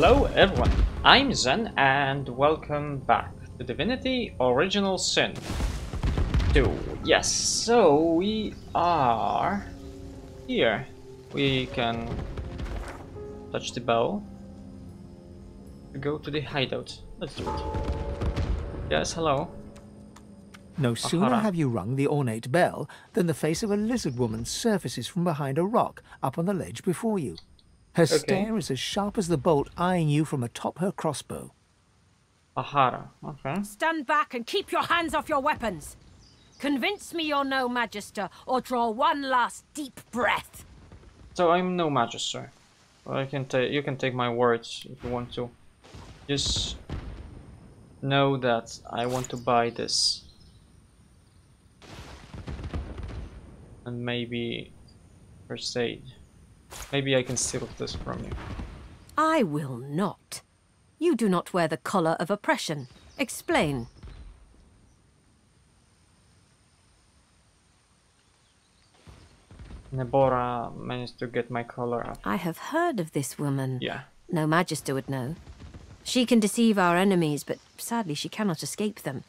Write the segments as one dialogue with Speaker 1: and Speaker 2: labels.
Speaker 1: Hello everyone, I'm Zen and welcome back to Divinity Original Sin 2. Yes, so we are here. We can touch the bell to go to the hideout. Let's do it. Yes, hello.
Speaker 2: No sooner
Speaker 1: Ahara.
Speaker 2: have you rung the ornate bell than the face of a lizard woman surfaces from behind a rock up on the ledge before you. Her stare is as sharp as the bolt eyeing you from atop her crossbow.
Speaker 1: Ahara, okay.
Speaker 3: Stand back and keep your hands off your weapons. Convince me you're no magister, or draw one last deep breath.
Speaker 1: So I'm no magister. I can take you can take my words if you want to. Just know that I want to buy this. And maybe first aid. Maybe I can steal this from you.
Speaker 3: I will not. You do not wear the collar of oppression. Explain.
Speaker 1: Nebora managed to get my collar up.
Speaker 3: I have heard of this woman.
Speaker 1: Yeah.
Speaker 3: No magister would know. She can deceive our enemies, but sadly she cannot escape them.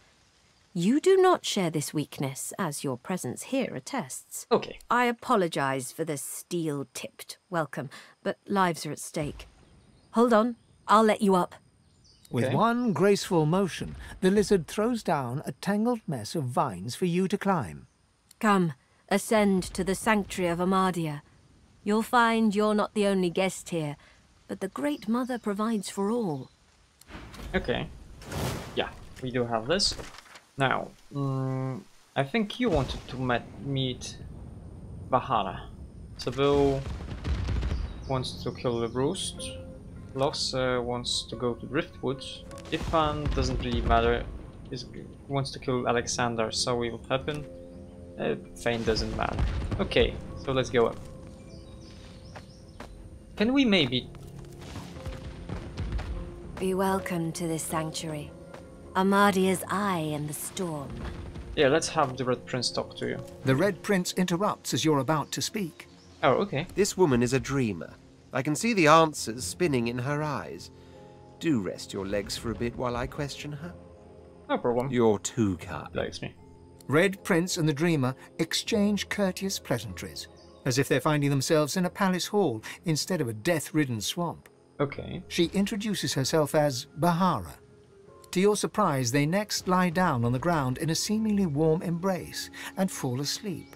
Speaker 3: You do not share this weakness, as your presence here attests.
Speaker 1: Okay.
Speaker 3: I apologize for the steel-tipped welcome, but lives are at stake. Hold on, I'll let you up.
Speaker 2: With
Speaker 1: Okay.
Speaker 2: one graceful motion, the lizard throws down a tangled mess of vines for you to climb.
Speaker 3: Come, ascend to the sanctuary of Amadia. You'll find you're not the only guest here, but the Great Mother provides for all.
Speaker 1: Okay. Yeah, we do have this. Now, mm, I think you wanted to met meet Bahara. Sebille wants to kill the Roost. Lohse uh, wants to go to Driftwood. Ifan doesn't really matter. He wants to kill Alexander, so we will happen. Uh, Fane doesn't matter. Okay, so let's go up. Can we maybe
Speaker 3: Be welcome to this sanctuary. Amadia's eye in the storm.
Speaker 1: Yeah, let's have the Red Prince talk to you.
Speaker 2: The Red Prince interrupts as you're about to speak.
Speaker 1: Oh, okay.
Speaker 4: This woman is a dreamer. I can see the answers spinning in her eyes. Do rest your legs for a bit while I question her.
Speaker 1: No problem.
Speaker 4: You're too kind.
Speaker 1: likes me.
Speaker 2: Red Prince and the Dreamer exchange courteous pleasantries, as if they're finding themselves in a palace hall instead of a death-ridden swamp.
Speaker 1: Okay.
Speaker 2: She introduces herself as Bahara. To your surprise, they next lie down on the ground in a seemingly warm embrace and fall asleep.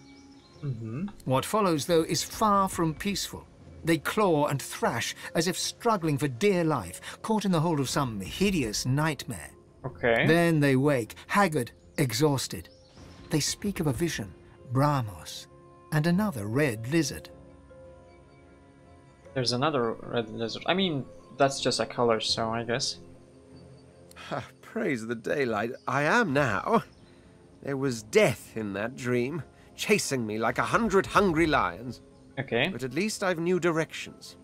Speaker 1: Mm-hmm.
Speaker 2: What follows, though, is far from peaceful. They claw and thrash as if struggling for dear life, caught in the hold of some hideous nightmare.
Speaker 1: Okay.
Speaker 2: Then they wake, haggard, exhausted. They speak of a vision, Brahmos, and another red lizard.
Speaker 1: There's another red lizard. I mean, that's just a color, so I guess.
Speaker 4: Ah, Praise the daylight. I am now. There was death in that dream, chasing me like a hundred hungry lions.
Speaker 1: Okay.
Speaker 4: But at least I've new directions.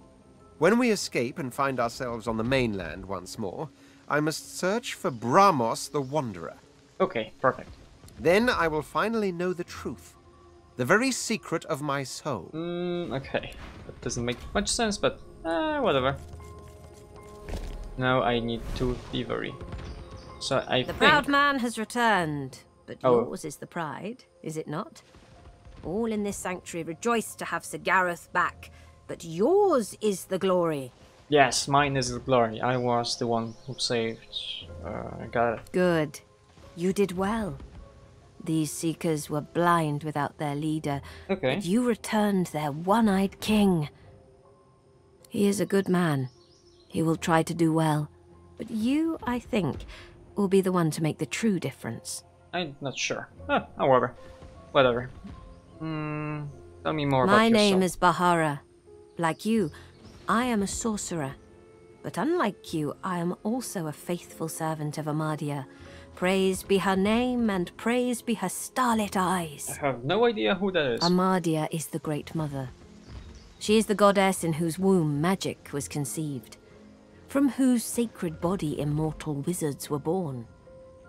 Speaker 4: When we escape and find ourselves on the mainland once more, I must search for Brahmos the Wanderer.
Speaker 1: Okay, perfect.
Speaker 4: Then I will finally know the truth. The very secret of my soul.
Speaker 1: Mm, okay. That doesn't make much sense, but uh, whatever. Now I need two thievery. So I
Speaker 3: The
Speaker 1: think...
Speaker 3: proud man has returned, but
Speaker 1: Oh.
Speaker 3: yours is the pride, is it not? All in this sanctuary rejoice to have Sir Gareth back, but yours is the glory.
Speaker 1: Yes, mine is the glory. I was the one who saved... Uh, got it.
Speaker 3: Good. You did well. These seekers were blind without their leader,
Speaker 1: Okay.
Speaker 3: but you returned their one-eyed king. He is a good man. He will try to do well. But you, I think, will be the one to make the true difference.
Speaker 1: I'm not sure. Ah, however. Whatever. Hmm... Tell me more about
Speaker 3: My name is Bahara. Like you, I am a sorcerer. But unlike you, I am also a faithful servant of Amadia. Praised be her name and praised be her starlit eyes.
Speaker 1: I have no idea who that is.
Speaker 3: Amadia is the Great Mother. She is the goddess in whose womb magic was conceived, from whose sacred body immortal wizards were born.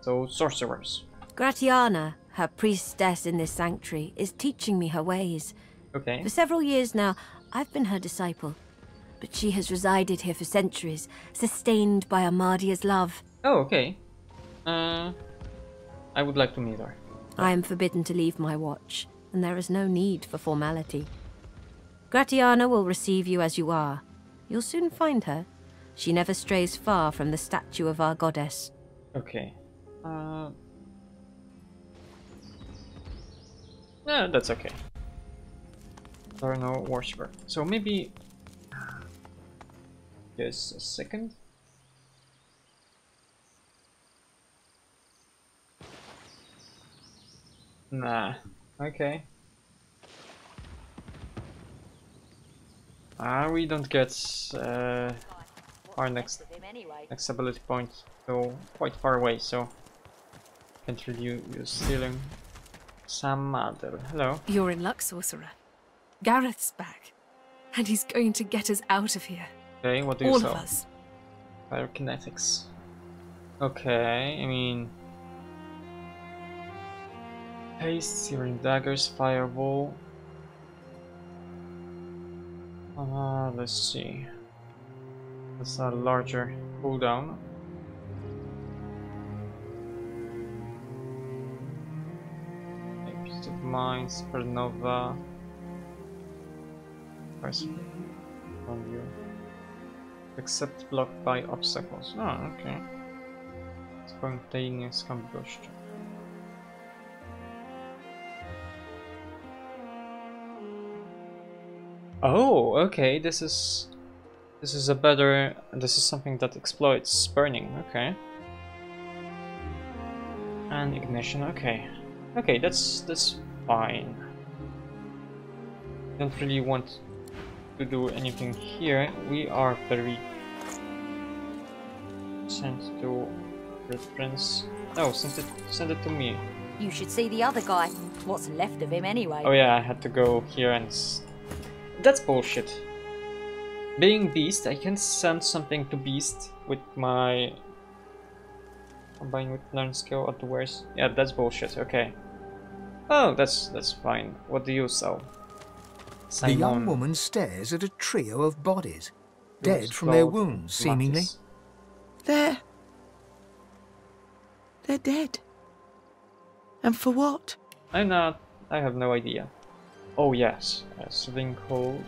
Speaker 1: So, sorcerers.
Speaker 3: Gratiana, her priestess in this sanctuary, is teaching me her ways.
Speaker 1: Okay.
Speaker 3: For several years now, I've been her disciple. but she has resided here for centuries, sustained by Amadia's love.
Speaker 1: Oh, okay. Uh, I would like to meet her.
Speaker 3: I am forbidden to leave my watch, and there is no need for formality. Gratiana will receive you as you are. You'll soon find her. She never strays far from the statue of our goddess.
Speaker 1: Okay. Uh, no, that's okay. There are no worshiper. So maybe... Just a second. Nah. Okay. Ah, we don't get uh, our next next ability point so quite far away, so can't really use stealing. Sam Mother. Hello.
Speaker 5: You're in luck, sorcerer. Gareth's back, and he's going to get us out of here.
Speaker 1: Okay, what do you
Speaker 5: All
Speaker 1: sell?
Speaker 5: of us.
Speaker 1: Pyrokinetics. Okay, I mean... Haste, searing daggers, fireball. Uh, let's see. That's a larger cooldown. Peace of Mind, Supernova. From you. Except blocked by obstacles. Oh, okay. Spontaneous combustion. Oh, okay, this is... This is a better... This is something that exploits burning, okay. And ignition, okay. Okay, that's that's fine. Don't really want to do anything here. We are very sent to reference. No, send it send it to me.
Speaker 6: You should see the other guy. What's left of him anyway.
Speaker 1: Oh yeah, I had to go here and that's bullshit. Being beast, I can send something to beast with my combine with learn skill at the worst. Yeah, that's bullshit. Okay. Oh, that's that's fine. What do you sell?
Speaker 2: The young woman stares at a trio of bodies, dead
Speaker 1: Who's
Speaker 2: from their wounds, seemingly.
Speaker 1: Mattis.
Speaker 7: They're. They're dead. And for what?
Speaker 1: I'm not. I have no idea. Oh yes, uh, Sling Cold,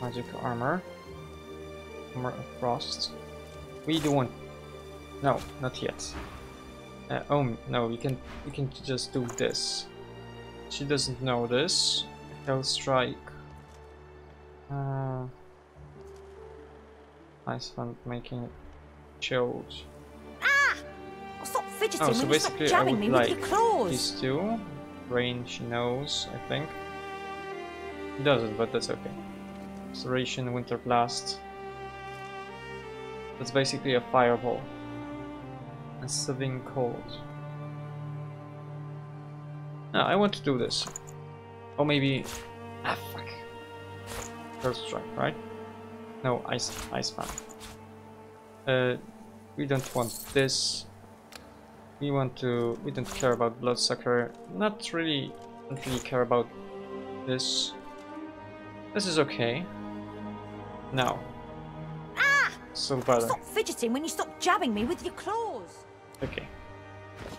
Speaker 1: Magic Armor, Armor of Frost. We do want. No, not yet. Uh, oh no, we can we can just do this. She doesn't know this. Hail Strike. Uh, Ice Fan making it chilled.
Speaker 6: Oh, stop fidgeting
Speaker 1: Oh, so
Speaker 6: when you stop
Speaker 1: basically I
Speaker 6: jabbing
Speaker 1: would
Speaker 6: me
Speaker 1: like
Speaker 6: with your claws.
Speaker 1: these two. Rain she knows, I think. He doesn't, but that's okay. Restoration, Winter Blast. That's basically a fireball. And Sitting Cold. No, I want to do this. Or maybe... Ah, fuck. First strike, right? No, Ice, ice Fan. Uh, we don't want this. We want to. We don't care about Bloodsucker. Not really. Don't really care about this. This is okay. Now. Ah! So better.
Speaker 6: Stop fidgeting when you stop jabbing me with your claws.
Speaker 1: Okay.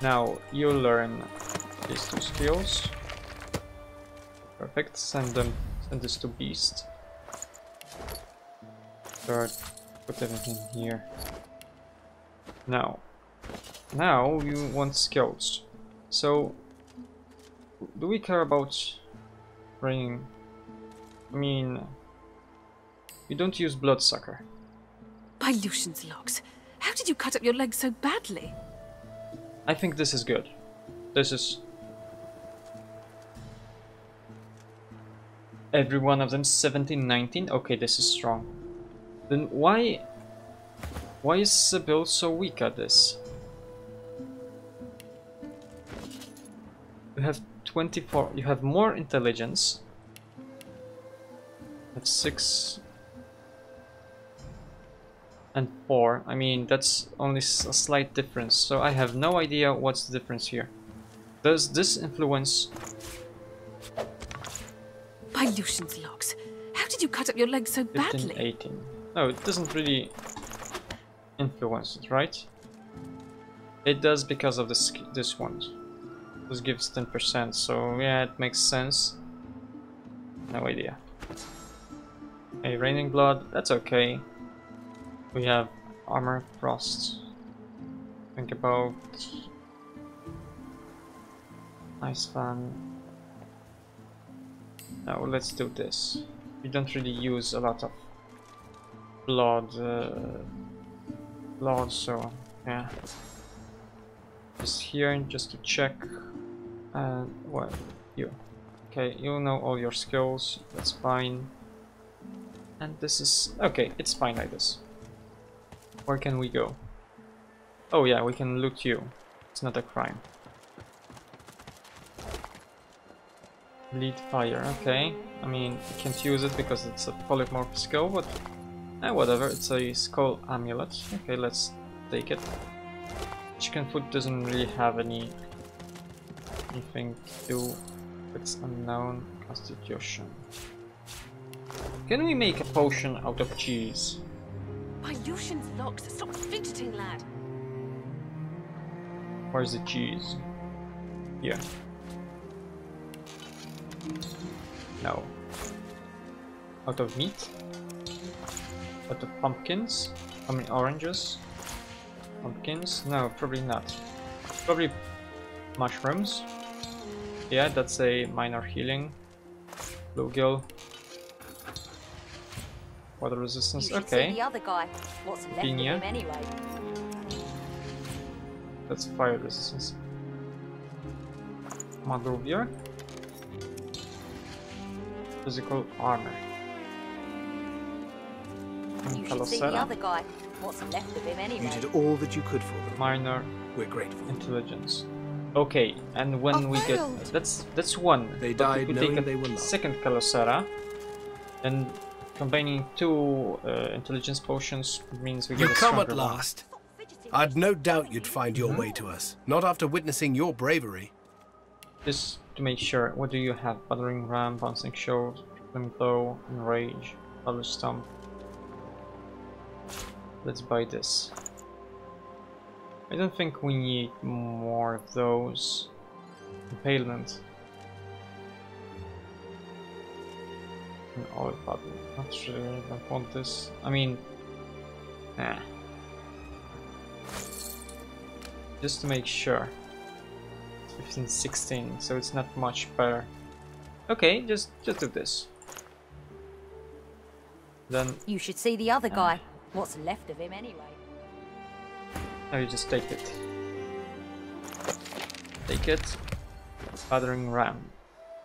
Speaker 1: Now you learn these two skills. Perfect. Send them. Send this to Beast. Start. Put everything here. Now. Now you want skills. So, do we care about bringing? I mean, we don't use bloodsucker.
Speaker 5: By Lucian's logs. How did you cut up your leg so badly?
Speaker 1: I think this is good. This is every one of them 17, 19. Okay, this is strong. Then why why is Sebille so weak at this? You have 24. You have more intelligence. That's six and four. I mean, that's only a slight difference. So I have no idea what's the difference here. Does this influence?
Speaker 5: By Lucian's logs. How did did you cut up your leg so
Speaker 1: 15,
Speaker 5: badly?
Speaker 1: 18. No, it doesn't really influence it, right? It does because of this this one. This gives 10%, so yeah, it makes sense. No idea. A raining blood, that's okay. We have armor frost. Think about ice fan. Now let's do this. We don't really use a lot of blood, uh, blood, so yeah. Just here, just to check. And what you? Okay, you know all your skills. That's fine. And this is okay. It's fine like this. Where can we go? Oh yeah, we can loot you. It's not a crime. Lead fire, okay. I mean, you can't use it because it's a polymorph skill, but eh, whatever, it's a skull amulet. Okay, let's take it. Chicken food doesn't really have any anything to do its unknown constitution. Can we make a potion out of cheese?
Speaker 5: Lucian's locked. Stop fidgeting, lad.
Speaker 1: Where's the cheese? Yeah. No. Out of meat? Out of pumpkins? I mean oranges? Pumpkins? No, probably not. Probably mushrooms. Yeah, that's a minor healing. Bluegill. Water
Speaker 6: You
Speaker 1: resistance,
Speaker 6: should
Speaker 1: okay.
Speaker 6: see the other guy. What's left
Speaker 1: Pinya.
Speaker 6: of him anyway?
Speaker 1: That's fire resistance. Madrovia. Physical armor. And
Speaker 6: You should see the other guy. What's left of him anyway?
Speaker 8: You did all that you could for them.
Speaker 1: Minor
Speaker 8: We're grateful.
Speaker 1: intelligence. Okay, and when
Speaker 7: I
Speaker 1: we
Speaker 7: failed.
Speaker 1: get that's that's one.
Speaker 8: They
Speaker 1: but
Speaker 8: died
Speaker 1: we
Speaker 8: knowing
Speaker 1: take a
Speaker 8: they were loved.
Speaker 1: second Kalosera, and combining two uh, intelligence potions means we
Speaker 9: You
Speaker 1: get a
Speaker 9: come at
Speaker 1: stronger one.
Speaker 9: last. I'd no doubt you'd find your
Speaker 1: Mm-hmm.
Speaker 9: way to us, not after witnessing your bravery.
Speaker 1: Just to make sure, what do you have? Battering ram, bouncing shield, blow, enrage, other stomp. Let's buy this. I don't think we need more of those. Impalement. An oil button. Not sure I don't want this. I mean, nah. Just to make sure. 15, 16, so it's not much better. Okay, just just do this. Then
Speaker 6: You should see the other guy. What's left of him anyway?
Speaker 1: now you just take it. Take it. Battering ram.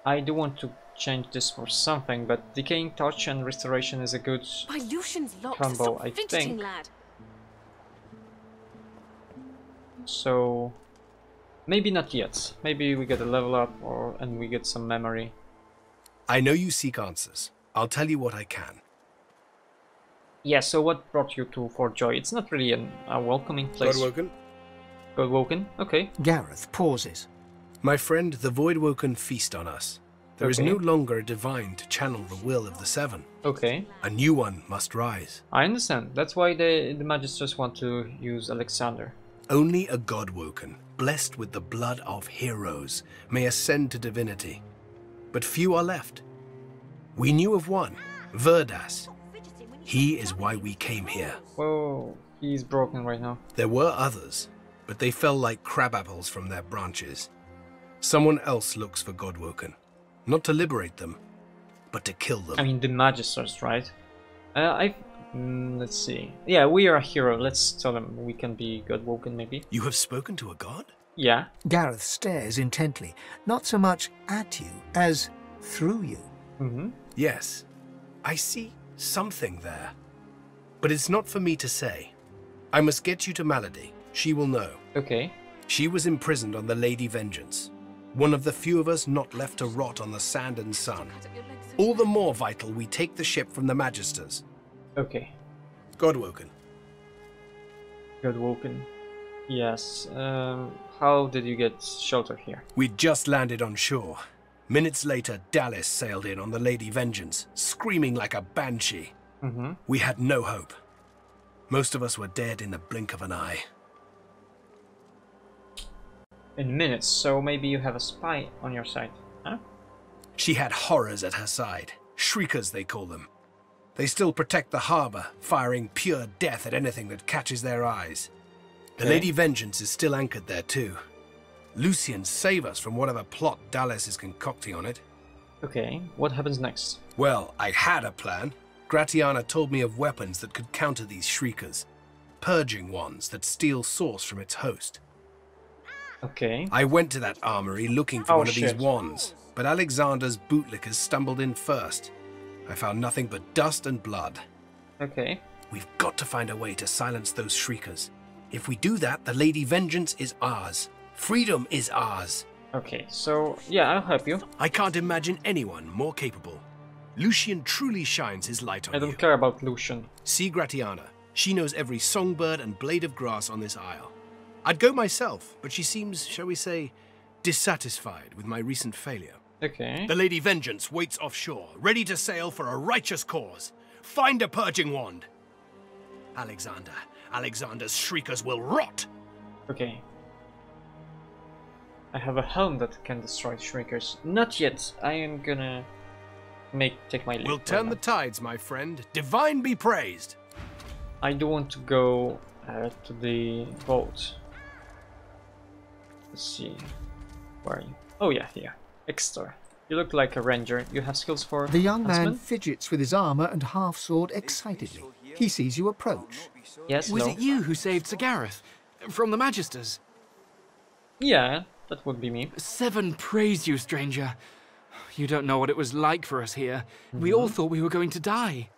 Speaker 1: I do want to change this for something, but decaying touch and restoration is a good
Speaker 5: My Lucian's locked.
Speaker 1: Combo, I think.
Speaker 5: lad.
Speaker 1: so maybe not yet. Maybe we get a level up or and we get some memory.
Speaker 9: I know you seek answers. I'll tell you what I can.
Speaker 1: Yeah, so what brought you to Fort Joy? It's not really an, a welcoming place.
Speaker 9: Godwoken?
Speaker 1: Godwoken? Okay.
Speaker 2: Gareth pauses.
Speaker 9: My friend, the Voidwoken feast on us. There is
Speaker 1: Okay.
Speaker 9: no longer a divine to channel the will of the Seven.
Speaker 1: Okay.
Speaker 9: A new one must rise.
Speaker 1: I understand. That's why the the Magisters want to use Alexander.
Speaker 9: Only a Godwoken, blessed with the blood of heroes, may ascend to divinity. But few are left. We knew of one, Verdas. He is why we came here.
Speaker 1: Whoa, he's broken right now.
Speaker 9: There were others, but they fell like crabapples from their branches. Someone else looks for Godwoken, not to liberate them, but to kill them.
Speaker 1: I mean, the Magisters, right? Uh, I. Mm, let's see. Yeah, we are a hero. Let's tell them we can be Godwoken, maybe.
Speaker 9: you have spoken to a god?
Speaker 1: Yeah.
Speaker 2: Gareth stares intently, not so much at you as through you.
Speaker 1: Mm-hmm.
Speaker 9: Yes, I see something there. But it's not for me to say. I must get you to Malady. She will know.
Speaker 1: Okay.
Speaker 9: She was imprisoned on the Lady Vengeance, one of the few of us not left to rot on the sand and sun.
Speaker 5: Cut up your leg so
Speaker 9: All the more vital we take the ship from the Magisters.
Speaker 1: Okay.
Speaker 9: Godwoken.
Speaker 1: Godwoken. Yes. Um, how did you get shelter here?
Speaker 9: We'd just landed on shore. Minutes later, Dallis sailed in on the Lady Vengeance, screaming like a banshee.
Speaker 1: Mm-hmm.
Speaker 9: We had no hope. Most of us were dead in the blink of an eye.
Speaker 1: In minutes, so maybe you have a spy on your side, huh?
Speaker 9: She had horrors at her side. Shriekers, they call them. They still protect the harbor, firing pure death at anything that catches their eyes. The
Speaker 1: Okay.
Speaker 9: Lady Vengeance is still anchored there, too. Lucian, save us from whatever plot Dallis is concocting on it.
Speaker 1: Okay, what happens next?
Speaker 9: Well, I had a plan. Gratiana told me of weapons that could counter these shriekers. Purging ones that steal source from its host.
Speaker 1: Okay,
Speaker 9: I went to that armory looking for
Speaker 1: Oh,
Speaker 9: one of these wands, but Alexander's bootlickers stumbled in first. I found nothing but dust and blood.
Speaker 1: okay.
Speaker 9: We've got to find a way to silence those shriekers. If we do that, the Lady Vengeance is ours. Freedom is ours.
Speaker 1: Okay, so yeah, I'll help you.
Speaker 9: I can't imagine anyone more capable. Lucian truly shines his light on you.
Speaker 1: I don't
Speaker 9: you.
Speaker 1: care about Lucian.
Speaker 9: See Gratiana. She knows every songbird and blade of grass on this isle. I'd go myself, but she seems, shall we say, dissatisfied with my recent failure.
Speaker 1: Okay.
Speaker 9: The Lady Vengeance waits offshore, ready to sail for a righteous cause. Find a purging wand. Alexander, Alexander's shriekers will rot.
Speaker 1: Okay. I have a helm that can destroy shriekers. Not yet. I am gonna make take my leave.
Speaker 9: We'll turn the tides, my friend. Divine be praised.
Speaker 1: I do want to go uh, to the vault. Let's see. Where are you? Oh yeah, here. Extra. You look like a ranger. You have skills for
Speaker 2: The young man fidgets with his armour and half sword excitedly. He sees you approach.
Speaker 1: Yes,
Speaker 8: Was
Speaker 1: no.
Speaker 8: it you who saved Sir Gareth? From the Magisters?
Speaker 1: Yeah, that would be me.
Speaker 8: Seven praise you, stranger. You don't know what it was like for us here. We all mm-hmm. thought we were going to die.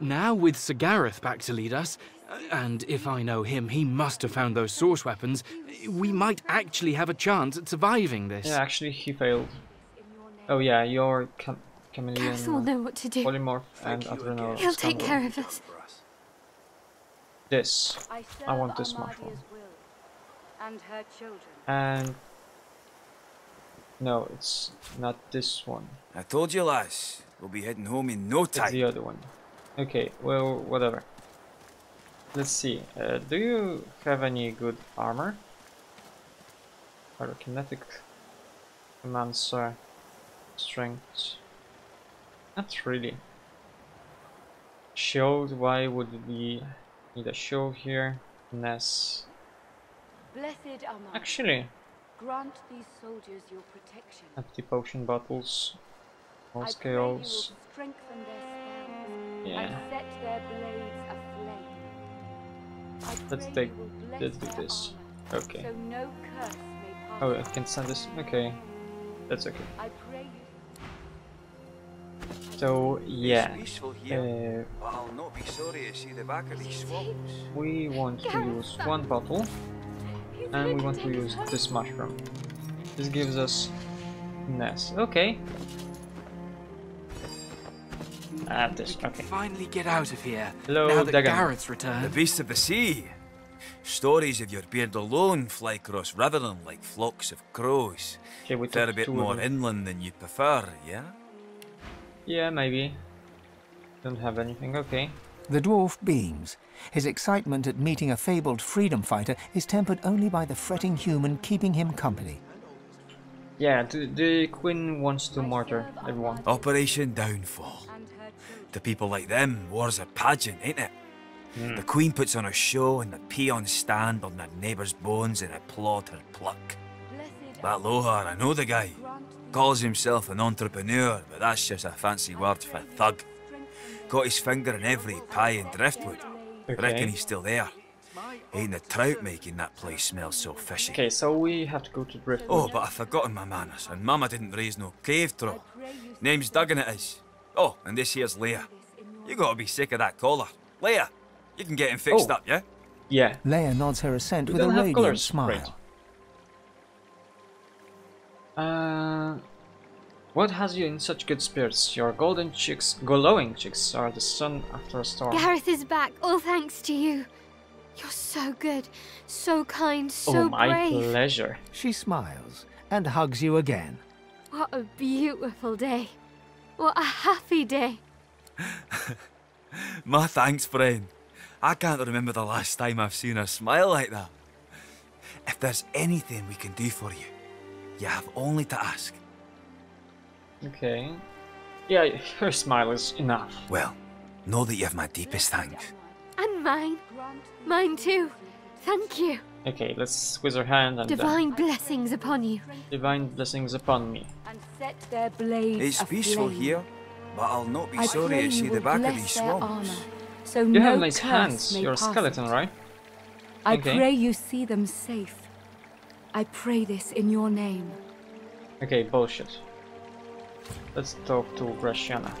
Speaker 8: Now, with Sir Gareth back to lead us, and if I know him, he must have found those source weapons, we might actually have a chance at surviving this.
Speaker 1: Yeah, actually, he failed. Oh yeah, you're cham chameleon,
Speaker 10: Gareth will know what to do.
Speaker 1: polymorph, and adrenal.
Speaker 10: He'll take care of us.
Speaker 1: This. I want this mushroom.
Speaker 6: And her children.
Speaker 1: And no, it's not this one.
Speaker 11: I told you, lass. We'll be heading home in no time.
Speaker 1: It's
Speaker 11: time.
Speaker 1: the other one. Okay, well, whatever. Let's see. Uh, do you have any good armor? Pyrokinetic, Mancer, strength. Not really. Shield. Why would we need a shield here? Ness.
Speaker 6: Blessed Amar,
Speaker 1: Actually,
Speaker 6: grant these soldiers your protection.
Speaker 1: empty potion bottles. More
Speaker 6: I pray you will
Speaker 1: scales.
Speaker 6: Strengthen
Speaker 1: Yeah.
Speaker 6: set their blades aflame.
Speaker 1: Let's take.
Speaker 6: you will bless
Speaker 1: Let's do this. Okay.
Speaker 6: So no curse may.
Speaker 1: Oh, I can send this. Okay, that's okay.
Speaker 6: I pray you
Speaker 1: So yeah,
Speaker 11: It's peaceful here,
Speaker 1: uh,
Speaker 11: but I'll not be sorry to see the back of these swamps.
Speaker 1: we want to use one bottle, and we want to use this mushroom. This gives us nest. Okay. Ah, this. Okay.
Speaker 8: Finally get out of here.
Speaker 1: Hello,
Speaker 8: now that
Speaker 1: Dagon.
Speaker 8: Gareth's
Speaker 11: The
Speaker 8: returned.
Speaker 11: beasts of the sea. Stories of your beard alone fly across Rivellon like flocks of crows.
Speaker 1: Okay, we
Speaker 11: Fair a bit more
Speaker 1: them.
Speaker 11: inland than you prefer, yeah?
Speaker 1: Yeah, maybe. Don't have anything. Okay.
Speaker 2: The dwarf beams. His excitement at meeting a fabled freedom fighter is tempered only by the fretting human keeping him company.
Speaker 1: Yeah, the, the queen wants to martyr everyone.
Speaker 11: Operation Downfall. To people like them, war's a pageant, ain't it?
Speaker 1: Hmm.
Speaker 11: The Queen puts on a show and the peons stand on their neighbour's bones and applaud her pluck. That Lohar, I know the guy. Calls himself an entrepreneur, but that's just a fancy word for thug. Got his finger in every pie in driftwood. Reckon he's still there. Ain't the trout making that place smell so fishy.
Speaker 1: Okay, so we have to go to Driftwood.
Speaker 11: Oh, but I've forgotten my manners, and Mama didn't raise no cave troll. Name's Duggan it is. Oh, and this here's Leia. You gotta be sick of that collar. Leia, you can get him fixed
Speaker 1: Oh.
Speaker 11: up, yeah?
Speaker 1: Yeah.
Speaker 2: Leia nods her assent
Speaker 1: We
Speaker 2: with a
Speaker 1: don't
Speaker 2: radiant
Speaker 1: colours.
Speaker 2: smile.
Speaker 1: Great. Uh, what has you in such good spirits? Your golden cheeks, glowing cheeks, are the sun after a storm.
Speaker 10: Gareth is back, all thanks to you. You're so good, so kind, so
Speaker 1: oh, my
Speaker 10: brave.
Speaker 1: pleasure.
Speaker 2: She smiles and hugs you again.
Speaker 10: What a beautiful day. What a happy day.
Speaker 11: My thanks, friend. I can't remember the last time I've seen her smile like that. If there's anything we can do for you, you have only to ask.
Speaker 1: Okay. Yeah, her smile is enough.
Speaker 11: Well, know that you have my deepest thanks.
Speaker 10: And mine. Mine too. Thank you.
Speaker 1: Okay, let's squeeze her hand and uh,
Speaker 10: Divine blessings upon you.
Speaker 1: divine blessings upon me.
Speaker 6: And set their blades
Speaker 11: It's peaceful
Speaker 6: aflame.
Speaker 11: here, but I'll not be
Speaker 6: I
Speaker 11: sorry
Speaker 6: pray
Speaker 11: to see the back of
Speaker 6: bless
Speaker 11: these
Speaker 6: their
Speaker 11: swamps.
Speaker 6: armor, so
Speaker 1: You
Speaker 6: no
Speaker 1: have nice hands. You're a skeleton,
Speaker 6: it.
Speaker 1: right?
Speaker 6: I
Speaker 1: Okay.
Speaker 6: pray you see them safe. I pray this in your name.
Speaker 1: Okay, bullshit. Let's talk to Gratiana.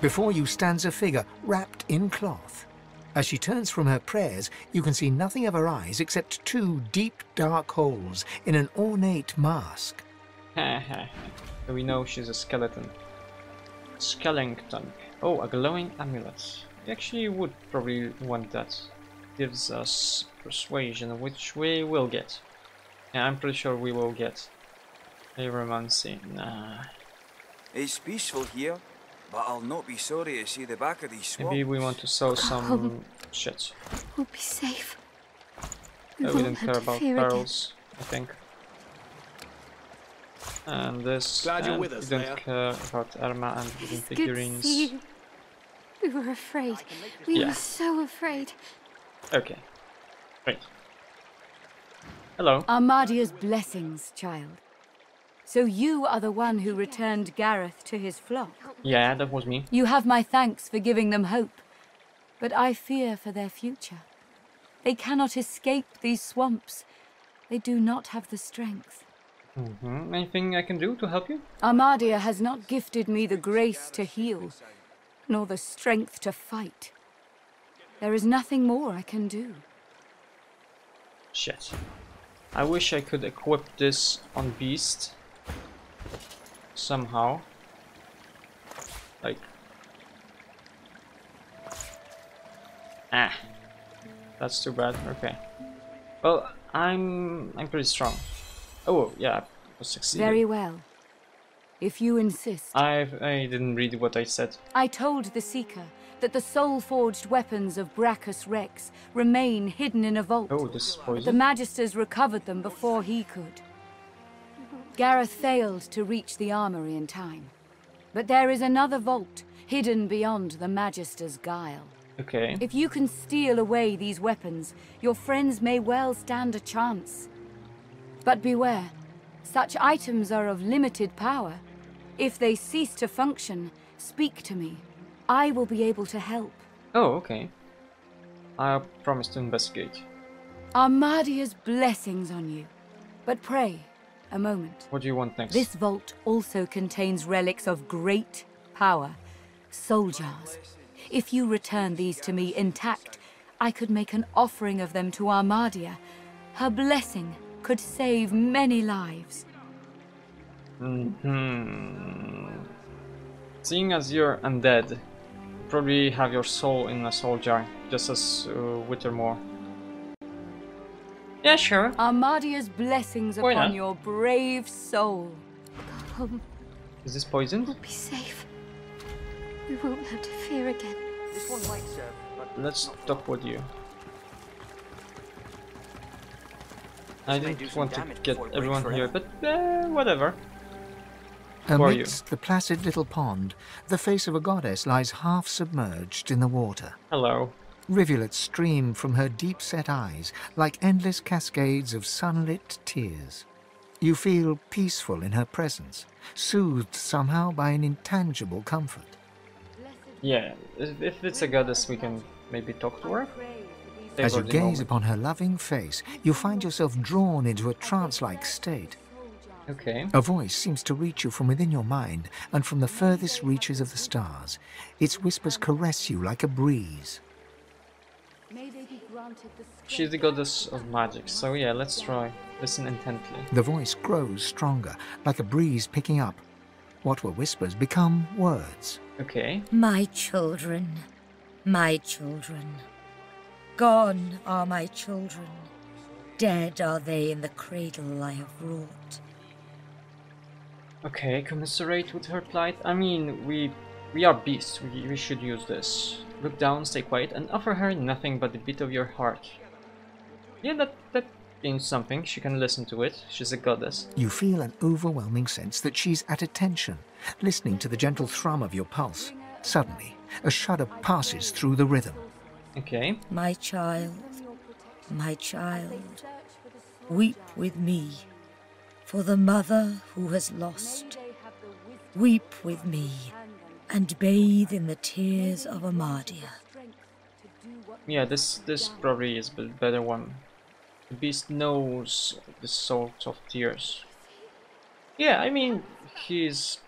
Speaker 2: Before you stands a figure wrapped in cloth. As she turns from her prayers, you can see nothing of her eyes except two deep dark holes in an ornate mask.
Speaker 1: So we know she's a skeleton. Skellington. Oh, a glowing amulet. We actually would probably want that. Gives us persuasion, which we will get. Yeah, I'm pretty sure we will get. Aeromancy. Nah.
Speaker 11: It's peaceful here, but I'll not be sorry to see the back of these swamps.
Speaker 1: Maybe we want to sow some shit.
Speaker 10: We'll be safe. We
Speaker 1: Uh, we
Speaker 10: won't
Speaker 1: don't
Speaker 10: have
Speaker 1: care about
Speaker 10: fear again.
Speaker 1: barrels, I think. And this.
Speaker 9: Glad you're
Speaker 1: and
Speaker 9: with us,
Speaker 1: we don't
Speaker 9: Leia.
Speaker 1: care about Erma and wooden
Speaker 10: It's good to
Speaker 1: figurines.
Speaker 10: see you. We were afraid. We
Speaker 1: Yeah.
Speaker 10: were so afraid.
Speaker 1: Okay. Great. Hello.
Speaker 6: Amadia's blessings, child. So you are the one who returned Gareth to his flock.
Speaker 1: Yeah, that was me.
Speaker 6: You have my thanks for giving them hope, but I fear for their future. They cannot escape these swamps. They do not have the strength.
Speaker 1: Hmm Anything I can do to help you?
Speaker 6: Amadia has not gifted me the grace to heal, nor the strength to fight. There is nothing more I can do.
Speaker 1: Shit. I wish I could equip this on Beast. Somehow. Like. Ah. That's too bad. Okay. Well, I'm I'm pretty strong. Oh yeah, I was succeeding.
Speaker 6: Very well. If you insist.
Speaker 1: I I didn't read what I said.
Speaker 6: I told the Seeker that the soul-forged weapons of Braccus Rex remain hidden in a vault.
Speaker 1: Oh, this is
Speaker 6: The. Magisters recovered them before he could. Gareth failed to reach the armory in time. But there is another vault, hidden beyond the Magister's guile.
Speaker 1: Okay.
Speaker 6: If you can steal away these weapons, your friends may well stand a chance. But beware, such items are of limited power. If they cease to function, speak to me. I will be able to help.
Speaker 1: Oh, okay. I promise to investigate.
Speaker 6: Amadia's blessings on you. But pray, a moment.
Speaker 1: What do you want next?
Speaker 6: This vault also contains relics of great power, soul jars. If you return these to me intact, I could make an offering of them to Armadia. Her blessing could save many lives.
Speaker 1: Hmm. Seeing as you're undead, you probably have your soul in a soul jar, just as uh, Wittermore. Yeah, sure.
Speaker 6: Amadia's blessings
Speaker 1: Why
Speaker 6: upon
Speaker 1: not?
Speaker 6: your brave soul.
Speaker 10: Home.
Speaker 1: Is this poison?
Speaker 10: We'll be safe. We won't have to fear again.
Speaker 12: This one might serve, but
Speaker 1: Let's talk with you. I
Speaker 12: This
Speaker 1: didn't
Speaker 12: some
Speaker 1: want to get everyone here, but uh, whatever. Who are you?
Speaker 2: Amidst the placid little pond, the face of a goddess lies half submerged in the water.
Speaker 1: Hello.
Speaker 2: Rivulets stream from her deep-set eyes like endless cascades of sunlit tears. You feel peaceful in her presence, soothed somehow by an intangible comfort.
Speaker 1: Yeah, if if it's a goddess, we can maybe talk to her.
Speaker 2: As you gaze
Speaker 1: moment.
Speaker 2: upon her loving face, you find yourself drawn into a trance-like state.
Speaker 1: Okay.
Speaker 2: A voice seems to reach you from within your mind and from the furthest reaches of the stars. Its whispers caress you like a breeze.
Speaker 1: She's the goddess of magic, so yeah, let's try. Listen intently.
Speaker 2: The voice grows stronger, like a breeze picking up. What were whispers become words.
Speaker 1: Okay.
Speaker 13: My children, my children. Gone are my children. Dead are they in the cradle I have wrought.
Speaker 1: Okay, commiserate with her plight. I mean, we we are beasts. We, we should use this. Look down, stay quiet, and offer her nothing but the beat of your heart. Yeah, that that means something. She can listen to it. She's a goddess.
Speaker 2: You feel an overwhelming sense that she's at attention, listening to the gentle thrum of your pulse. Suddenly, a shudder passes through the rhythm.
Speaker 1: Okay.
Speaker 13: My child, my child, weep with me for the mother who has lost. Weep with me and bathe in the tears of Amadia.
Speaker 1: Yeah, this this probably is the better one. The beast knows the sort of tears. Yeah, I mean, he's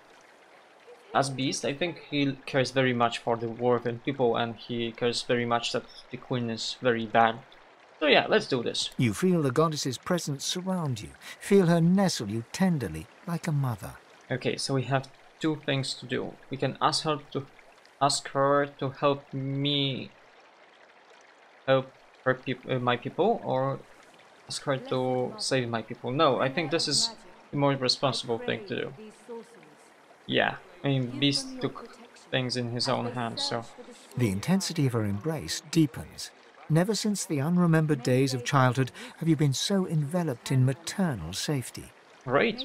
Speaker 1: as beast. I think he cares very much for the and people, and he cares very much that the queen is very bad. So yeah, let's do this.
Speaker 2: You feel the goddess's presence surround you, feel her nestle you tenderly, like a mother.
Speaker 1: Okay, so we have two things to do. We can ask her to ask her to help me help her peop- uh, my people, or ask her to save my people. No, I think this is the more responsible thing to do. Yeah, I mean, Beast took things in his own hands, so.
Speaker 2: The intensity of her embrace deepens. Never since the unremembered days of childhood have you been so enveloped in maternal safety.
Speaker 1: Right.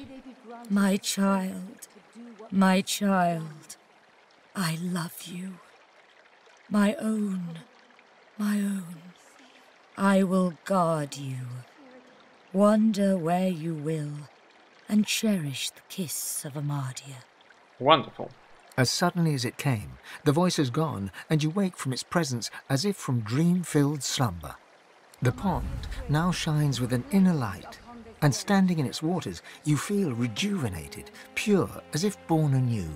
Speaker 13: My child, my child, I love you. My own, my own. I will guard you. Wander where you will, and cherish the kiss of Amadia.
Speaker 1: Wonderful.
Speaker 2: As suddenly as it came, the voice is gone, and you wake from its presence as if from dream-filled slumber. The pond now shines with an inner light, and standing in its waters, you feel rejuvenated, pure, as if born anew.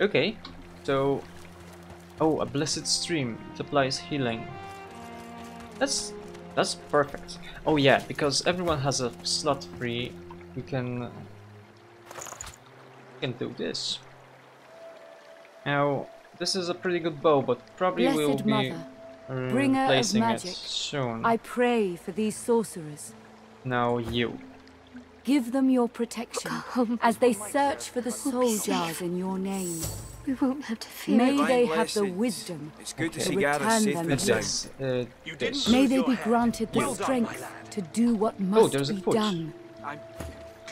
Speaker 1: Okay, so... Oh, a blessed stream. supplies healing. That's... that's perfect. Oh yeah, because everyone has a slot free, we can... we can do this. Now, this is a pretty good bow, but probably
Speaker 6: Blessed
Speaker 1: we'll be
Speaker 6: Mother, bringer
Speaker 1: replacing
Speaker 6: magic,
Speaker 1: it soon.
Speaker 6: I pray for these sorcerers.
Speaker 1: Now you.
Speaker 6: Give them your protection as they search for the
Speaker 10: We'll
Speaker 6: soul jars in your name.
Speaker 10: We won't have to fear
Speaker 6: May
Speaker 10: again.
Speaker 6: they have the wisdom
Speaker 11: It's good to
Speaker 6: to
Speaker 11: see Gareth
Speaker 6: return
Speaker 11: safe
Speaker 6: them
Speaker 11: and
Speaker 6: here.
Speaker 11: sound.
Speaker 1: Uh, this.
Speaker 6: May they be granted the
Speaker 8: Well
Speaker 6: strength
Speaker 8: my lad.
Speaker 6: to do what
Speaker 1: Oh,
Speaker 6: must
Speaker 1: there's a
Speaker 6: be
Speaker 1: foot.
Speaker 6: done.
Speaker 8: I'm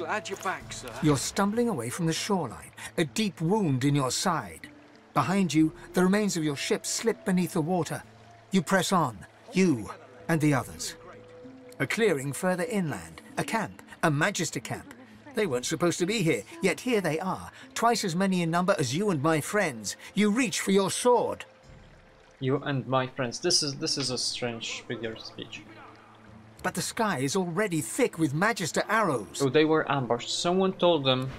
Speaker 8: glad you're back, sir.
Speaker 2: You're stumbling away from the shoreline, a deep wound in your side. Behind you, the remains of your ship slip beneath the water. You press on, you and the others. A clearing further inland, a camp, a Magister camp. They weren't supposed to be here, yet here they are, twice as many in number as you and my friends. You reach for your sword.
Speaker 1: You and my friends. This is this is a strange figure of speech.
Speaker 2: But the sky is already thick with Magister arrows.
Speaker 1: So they were ambushed. Someone told them,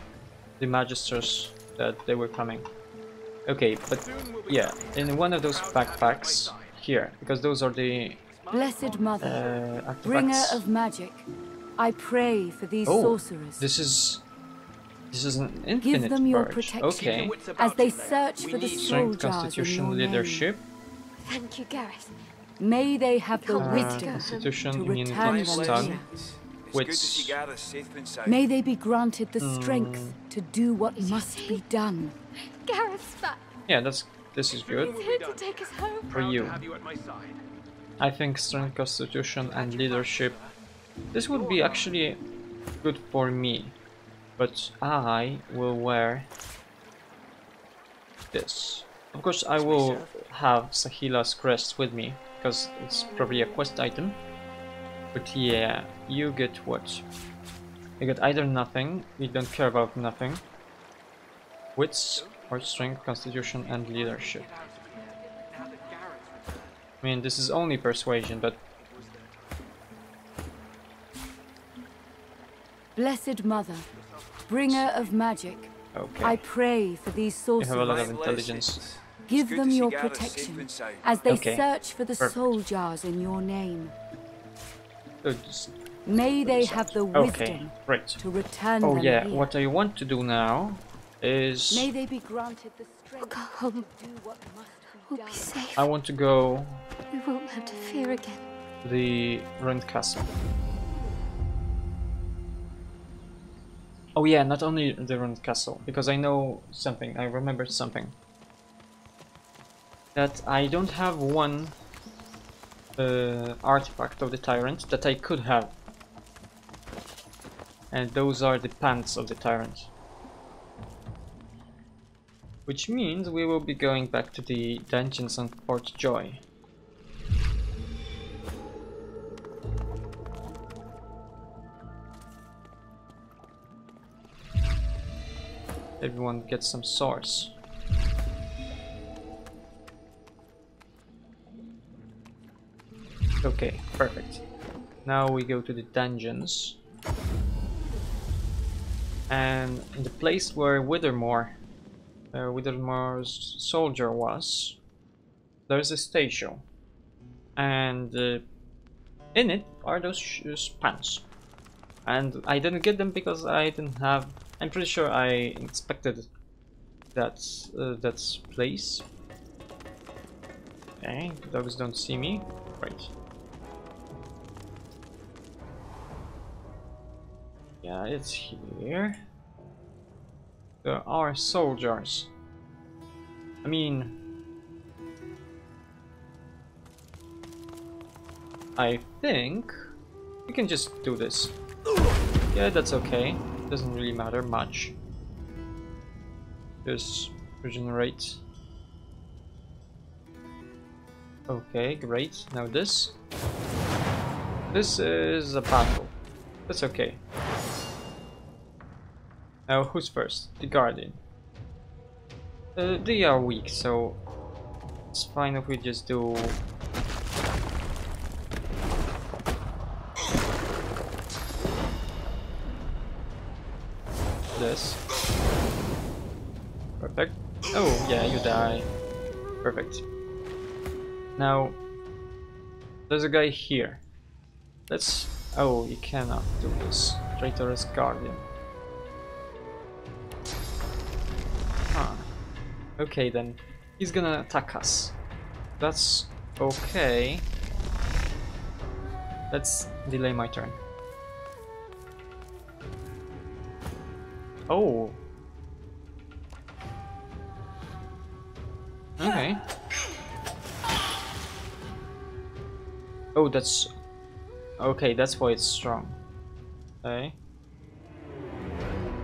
Speaker 1: the magisters, that they were coming. Okay, but yeah, in one of those backpacks here, because those are the
Speaker 6: Blessed Mother,
Speaker 1: uh,
Speaker 6: bringer of magic, I pray for these
Speaker 1: Oh,
Speaker 6: sorcerers.
Speaker 1: this is this is an infinite Give
Speaker 6: them your
Speaker 1: purge.
Speaker 6: protection
Speaker 1: Okay,
Speaker 6: as they search for the soul
Speaker 1: strength,
Speaker 6: jars in
Speaker 1: constitution,
Speaker 6: your name.
Speaker 1: leadership,
Speaker 10: Thank you, Gareth.
Speaker 6: May they have the
Speaker 10: can't to
Speaker 1: uh,
Speaker 6: wisdom
Speaker 1: constitution,
Speaker 6: to return them
Speaker 1: stun,
Speaker 6: here.
Speaker 11: It's good to
Speaker 1: wits.
Speaker 11: see Gareth safe and sound.
Speaker 6: May they be granted the
Speaker 1: Hmm.
Speaker 6: strength to do what must be done.
Speaker 10: Gareth's back.
Speaker 1: Yeah, that's this is good
Speaker 10: to take us home.
Speaker 1: for you. I think strength, constitution, and leadership. This would be actually good for me, but I will wear this. Of course, I will have Sahila's crest with me because it's probably a quest item. But yeah, you get what? You get either nothing, you don't care about nothing, wits, or strength, constitution, and leadership. I mean, this is only persuasion, but
Speaker 6: Blessed Mother, bringer of magic,
Speaker 1: okay.
Speaker 6: I pray for these sources.
Speaker 1: You have a lot of intelligence.
Speaker 6: Give them your protection as they
Speaker 1: Okay,
Speaker 6: search for the
Speaker 1: perfect.
Speaker 6: soul jars in your name.
Speaker 1: So just-
Speaker 6: May they have the
Speaker 1: Okay,
Speaker 6: wisdom
Speaker 1: right.
Speaker 6: to return
Speaker 1: Oh
Speaker 6: them
Speaker 1: yeah,
Speaker 6: here.
Speaker 1: what I want to do now is
Speaker 6: May they be granted the strength
Speaker 10: Go home.
Speaker 6: to do what must be
Speaker 10: We'll
Speaker 6: done.
Speaker 10: be safe.
Speaker 1: I want to go
Speaker 10: We won't have to fear again.
Speaker 1: the ruined castle. Oh yeah, not only the ruined castle, because I know something, I remembered something. That I don't have one uh, artifact of the tyrant that I could have. And those are the pants of the tyrant. Which means we will be going back to the dungeons on Fort Joy. Everyone gets some source. Okay, perfect. Now we go to the dungeons. And in the place where Withermoore, uh, Withermoore's soldier was, there's a station. And uh, in it are those pants. And I didn't get them because I didn't have... I'm pretty sure I inspected that, uh, that place. Okay, dogs don't see me. Right. Yeah, it's here. There are soldiers. I mean... I think we can just do this. Yeah, that's okay. Doesn't really matter much. Just regenerate. Okay, great. Now this. This is a battle. That's okay. Now, who's first? The Guardian. Uh, they are weak, so it's fine if we just do... This. Perfect. Oh, yeah, you die. Perfect. Now, there's a guy here. Let's... Oh, you cannot do this. Traitorous Guardian. Okay then, he's gonna attack us. That's okay. Let's delay my turn. Oh. Okay. Oh, that's... Okay, that's why it's strong. Okay.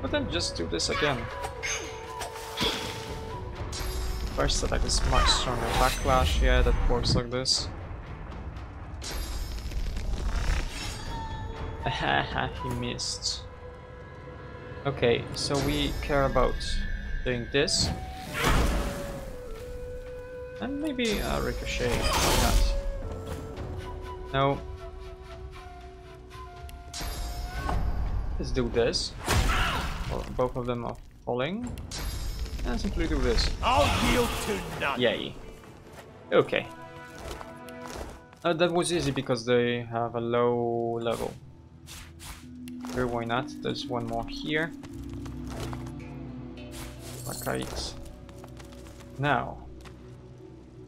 Speaker 1: But then just do this again. First attack is much stronger. Backlash, yeah, that works like this. he missed. Okay, so we care about doing this. And maybe a ricochet, why not? No. Let's do this. Both of them are falling. And simply do this.
Speaker 14: I'll yield to none.
Speaker 1: Yay. Okay. Uh, that was easy because they have a low level. Sure, why not? There's one more here. Arcite. Now,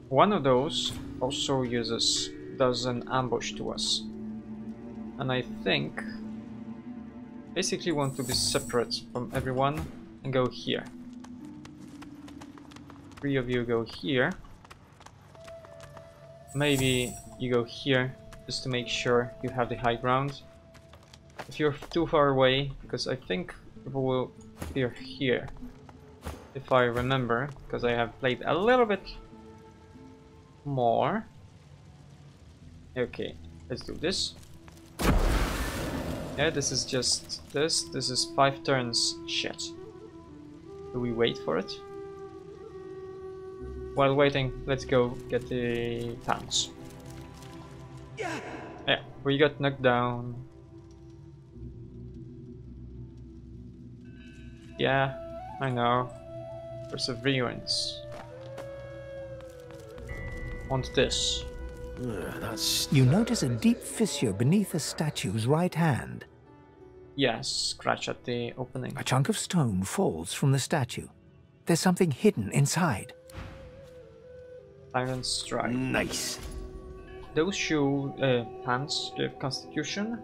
Speaker 1: one of those also uses does an ambush to us. And I think basically want to be separate from everyone and go here three of you go here. Maybe you go here, just to make sure you have the high ground. If you're too far away, because I think people will appear here. If I remember, because I have played a little bit more. Okay, let's do this. Yeah, this is just this. This is five turns. Shit. Do we wait for it? While waiting, let's go get the tanks. Yeah, we got knocked down. Yeah, I know. Perseverance. Want this.
Speaker 2: Ugh, you notice a deep fissure beneath the statue's right hand.
Speaker 1: Yes, scratch at the opening.
Speaker 2: A chunk of stone falls from the statue. There's something hidden inside.
Speaker 1: Iron Strike.
Speaker 14: Nice.
Speaker 1: Those shoe uh, pants give Constitution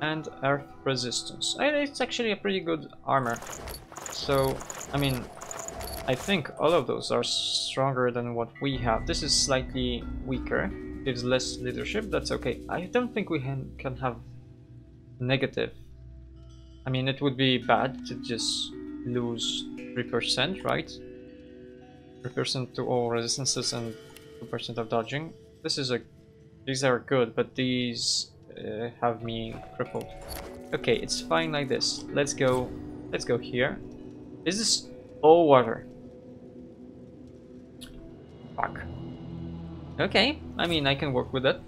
Speaker 1: and earth resistance. And it's actually a pretty good armor. So, I mean, I think all of those are stronger than what we have. This is slightly weaker, gives less leadership, that's okay. I don't think we can, can have negative. I mean, it would be bad to just lose 3%, right? 3% to all resistances and 2% of dodging. This is a... These are good, but these uh, have me crippled. Okay, it's fine like this. Let's go... Let's go here. Is this all water? Fuck. Okay, I mean, I can work with that.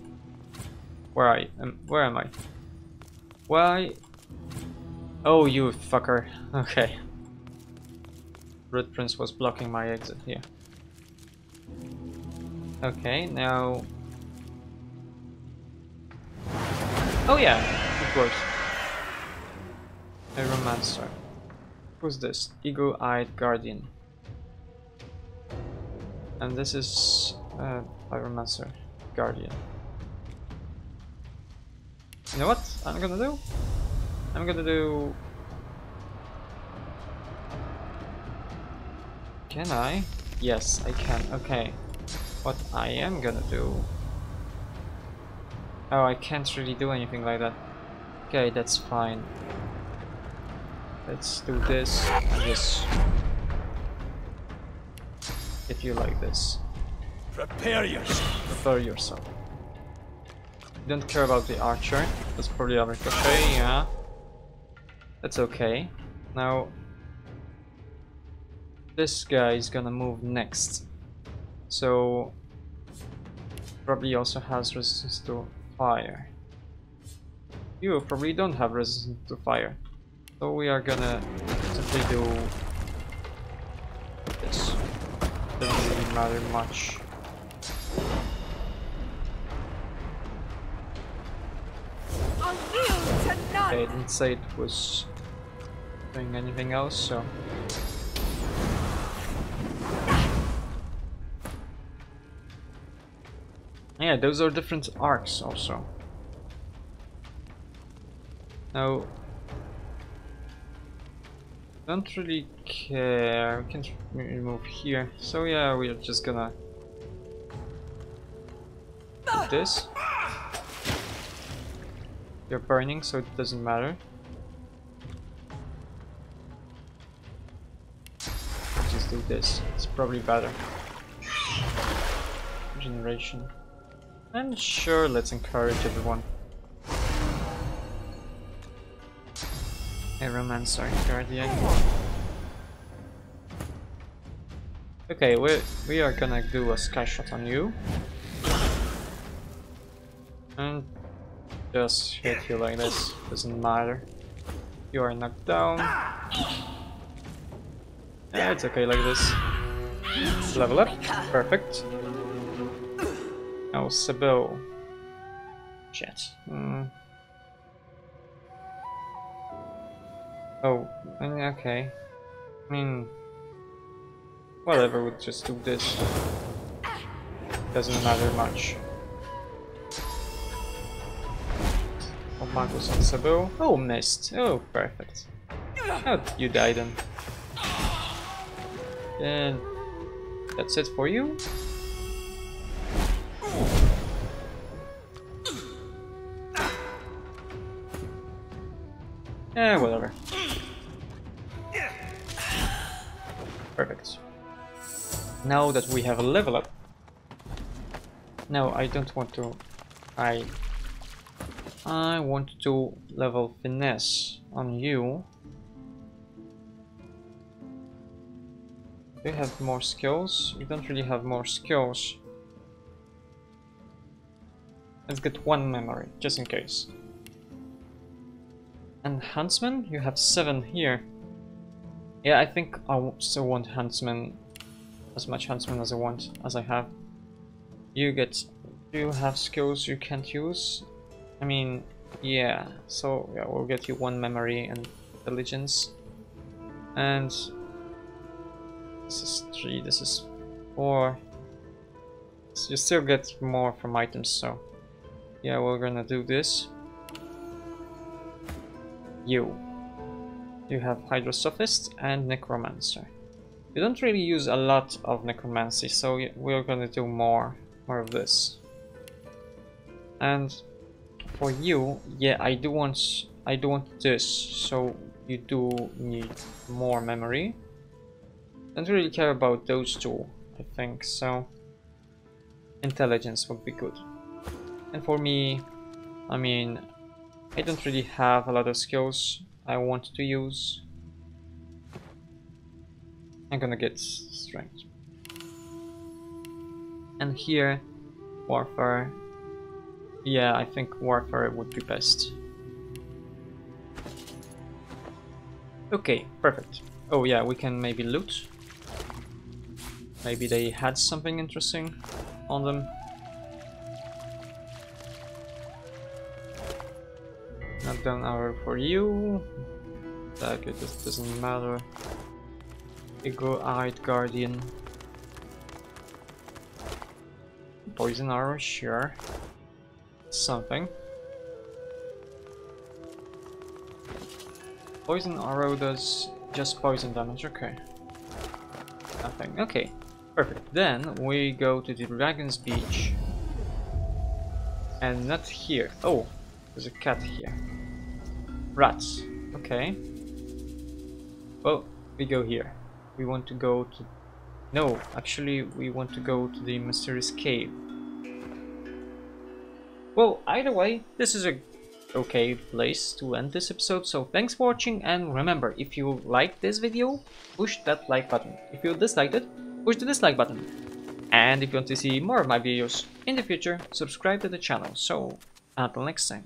Speaker 1: Where I am? Where am I? Why? Oh, you fucker. Okay. Red Prince was blocking my exit here. Okay, now... Oh yeah, of course. Aeromancer. Who's this? Eagle-eyed guardian. And this is uh, Pyromancer Guardian. You know what I'm gonna do? I'm gonna do... Can I? Yes, I can. Okay. What I am gonna do... Oh, I can't really do anything like that. Okay, that's fine. Let's do this and just hit you like this.
Speaker 14: Prepare yourself.
Speaker 1: Prepare yourself. Don't care about the archer. That's probably a ricochet, yeah. That's okay. Now, this guy is gonna move next. So, probably also has resistance to fire. You probably don't have resistance to fire. So we are gonna simply do this. Doesn't really matter much. I didn't say it was doing anything else, so... Yeah, those are different arcs also. Now, don't really care. We can remove here. So yeah, we're just gonna do this. You're burning, so it doesn't matter. Just do this. It's probably better. Generation. And sure, let's encourage everyone. Aeromancer guardian. Okay, we we are gonna do a sky shot on you. And just hit you like this, doesn't matter. You are knocked down. Yeah, it's okay like this. Level up, perfect. Now Sebille. Shit. Mm. Oh, okay. I mean, whatever, we'll just do this. Doesn't matter much. Oh, Magus and Sebille. Oh, missed. Oh, perfect. Oh, you died then. And that's it for you. Eh, whatever. Perfect. Now that we have a level up. No, I don't want to... I... I want to level finesse on you. Do you have more skills? You don't really have more skills. Let's get one memory, just in case. And Huntsman? You have seven here. Yeah, I think I still want Huntsman, as much Huntsman as I want, as I have. You get... Do you have skills you can't use? I mean, yeah, so yeah, we'll get you one memory and intelligence. And... This is three, this is four. So you still get more from items, so... Yeah, we're gonna do this. You. You have Hydrosophist and Necromancer. You don't really use a lot of Necromancy, so we're gonna do more, more of this. And for you, yeah, I do want, I do want this, so you do need more memory. Don't really care about those two, I think, so intelligence would be good. And for me, I mean, I don't really have a lot of skills I want to use. I'm gonna get strength. And here, warfare. Yeah, I think warfare would be best. Okay, perfect. Oh yeah, we can maybe loot. Maybe they had something interesting on them. Knockdown arrow for you. Like it just doesn't matter. Eagle-eyed guardian. Poison arrow, sure. Something. Poison arrow does just poison damage, okay. Nothing, okay. Perfect. Then we go to the Dragon's Beach. And not here. Oh, there's a cat here. Rats. Okay. Well, we go here. We want to go to... No, actually we want to go to the mysterious cave. Well, either way, this is a okay place to end this episode, so thanks for watching and remember, if you liked this video, push that like button. If you disliked it, push the dislike button. And if you want to see more of my videos in the future, subscribe to the channel. So, until next time.